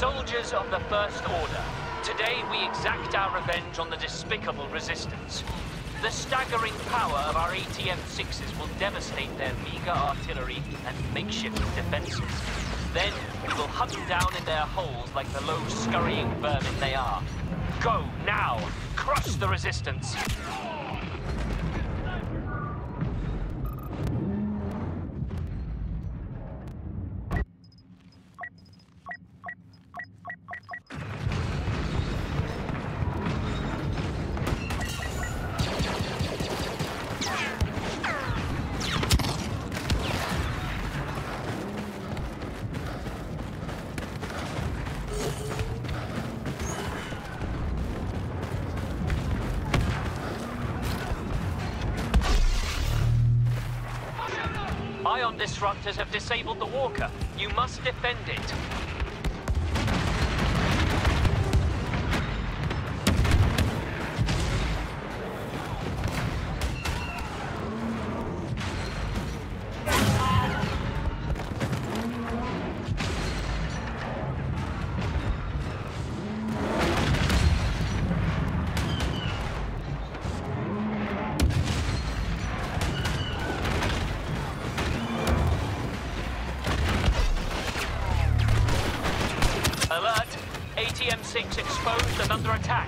Soldiers of the First Order, today we exact our revenge on the despicable Resistance. The staggering power of our AT-M6s will devastate their meager artillery and makeshift defenses. Then, we will hunt them down in their holes like the low, scurrying vermin they are. Go, now! Crush the Resistance! Ion disruptors have disabled the walker. You must defend it. Under attack.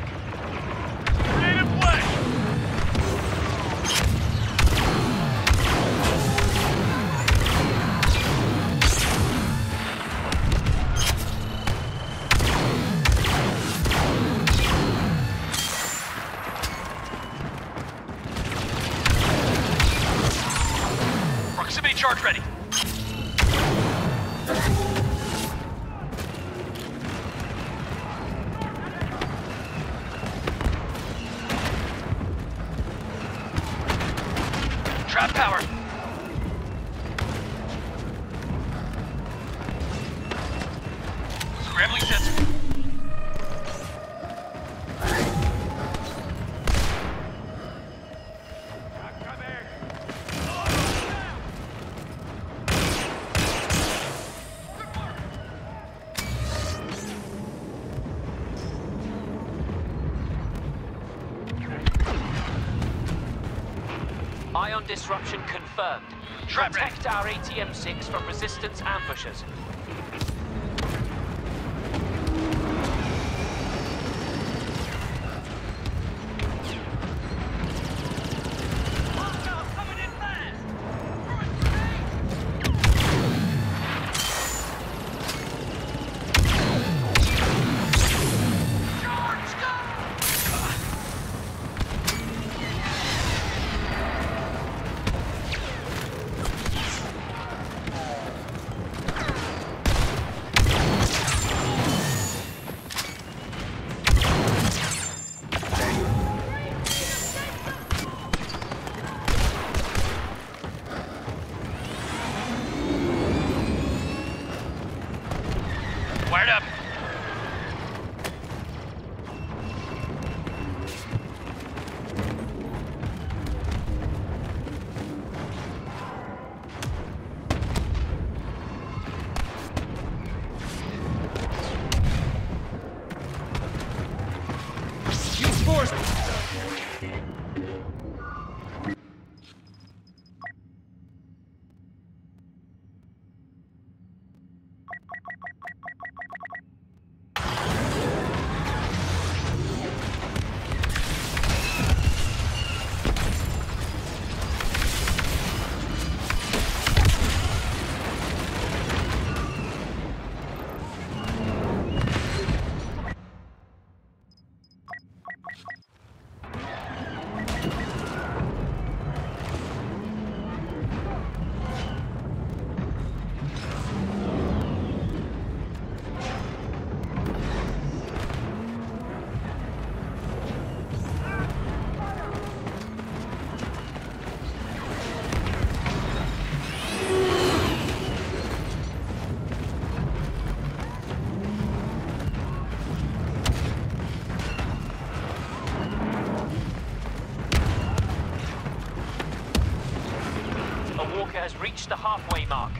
Disruption confirmed. Protect our AT-M6 from resistance ambushes. Reached the halfway mark.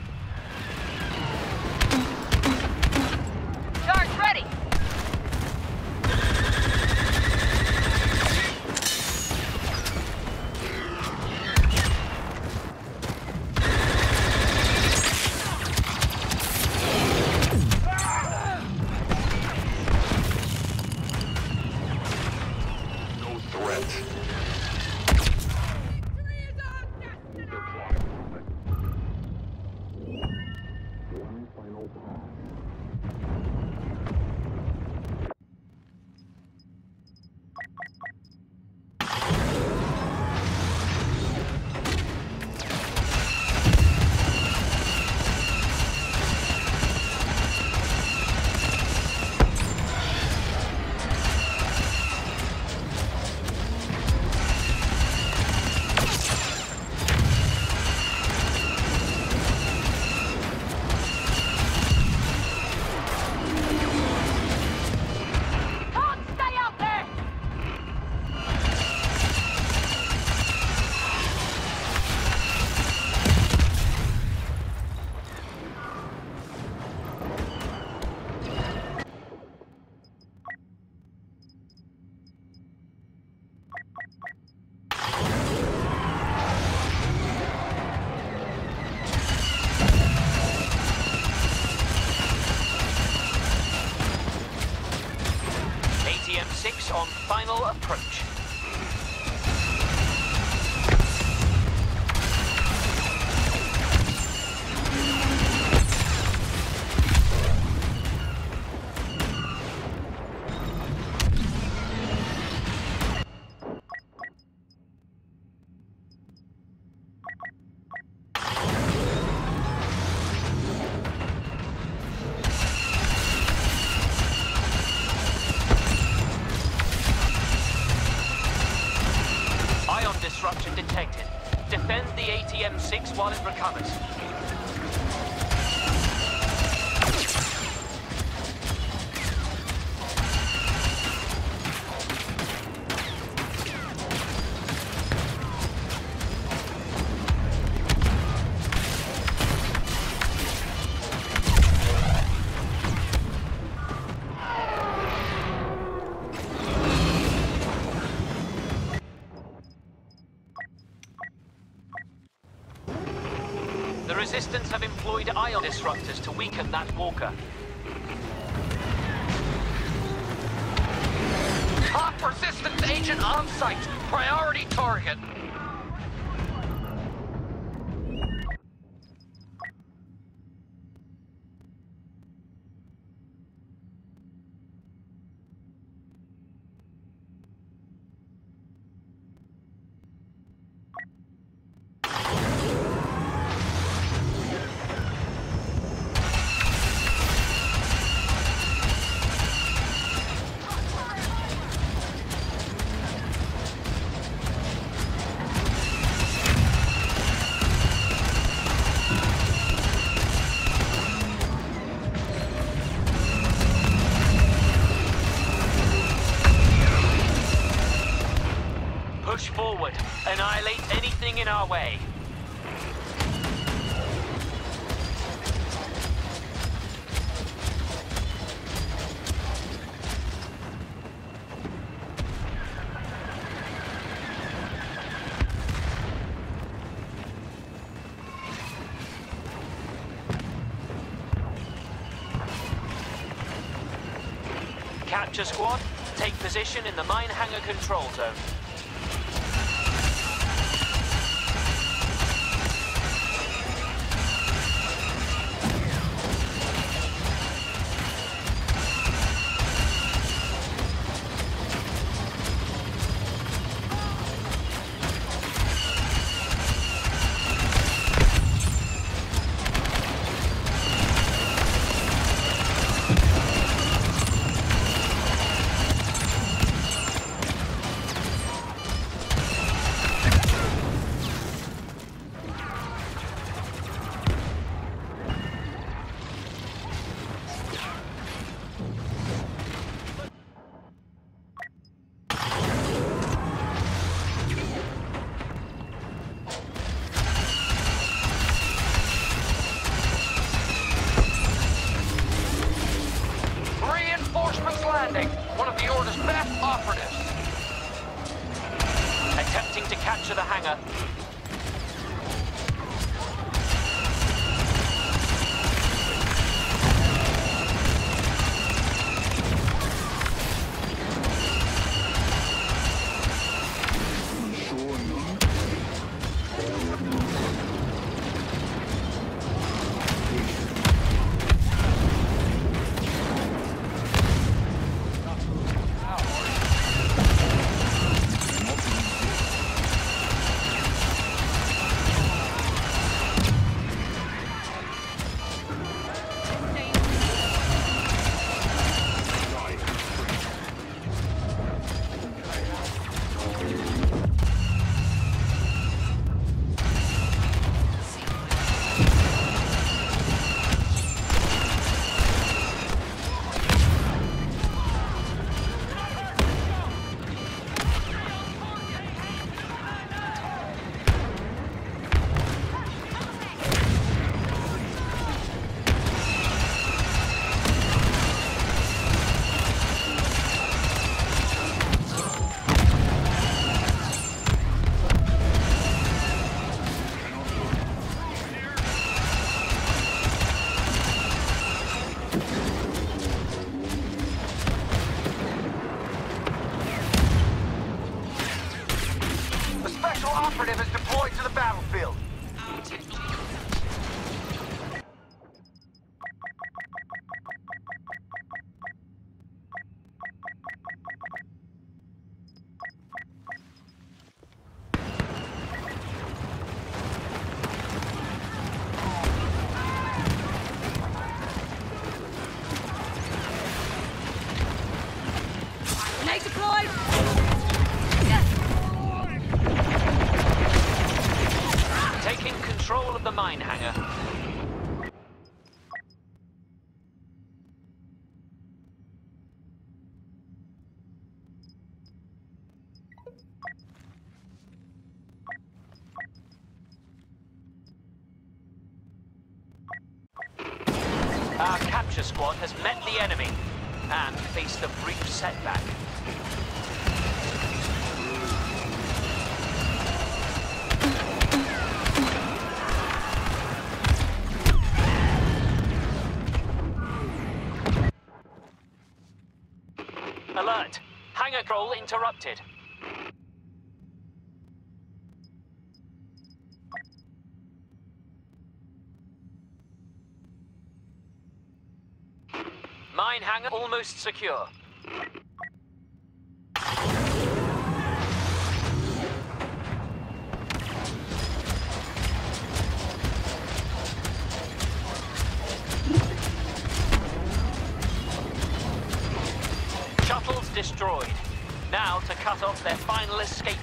Ion disruptors to weaken that walker. Top resistance agent on site. Priority target. Our way. Capture squad, take position in the mine hangar control zone. Capture the hangar. Our squad has met the enemy and faced a brief setback. Alert! Hangar crawl interrupted. Mine hangar almost secure. Shuttles destroyed. Now to cut off their final escape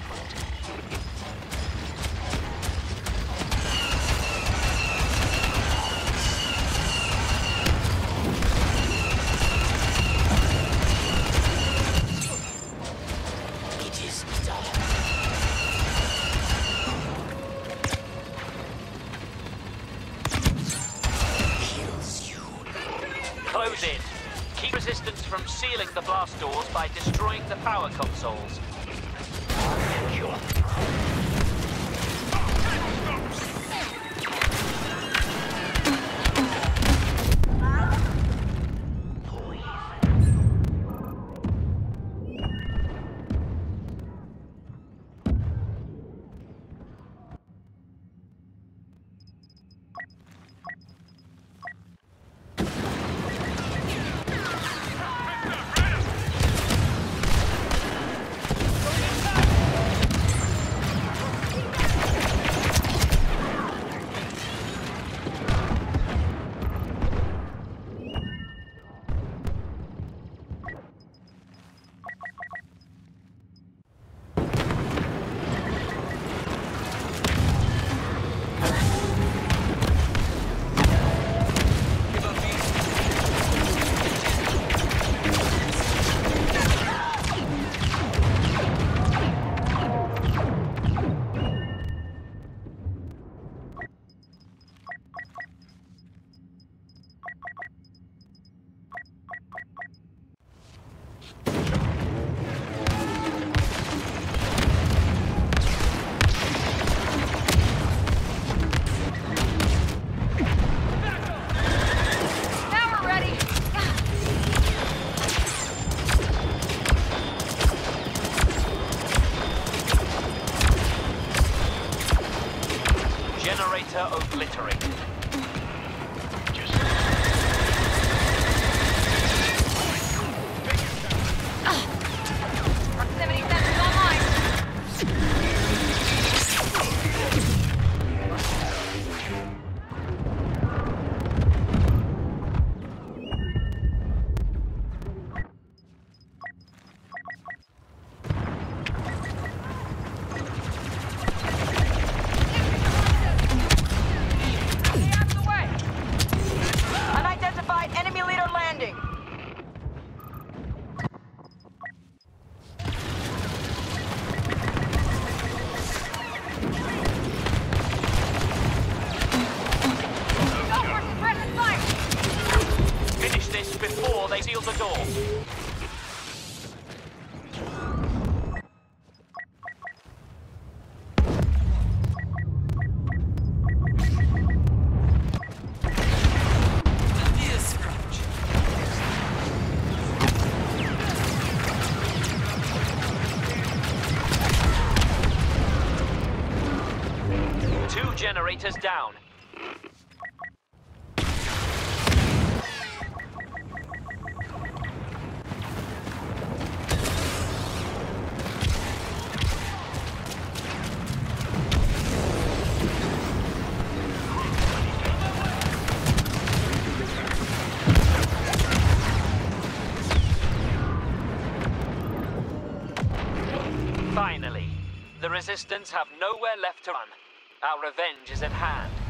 doors by destroying the power consoles. They seal the door. Two generators down. Resistance have nowhere left to run. Our revenge is at hand.